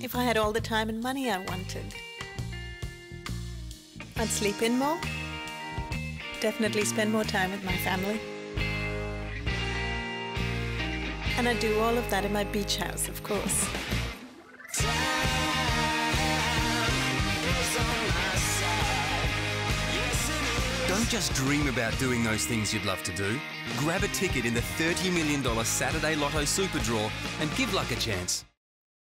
If I had all the time and money I wanted, I'd sleep in more. Definitely spend more time with my family. And I'd do all of that in my beach house, of course. Don't just dream about doing those things you'd love to do. Grab a ticket in the $30 million Saturday Lotto Super Draw and give luck a chance.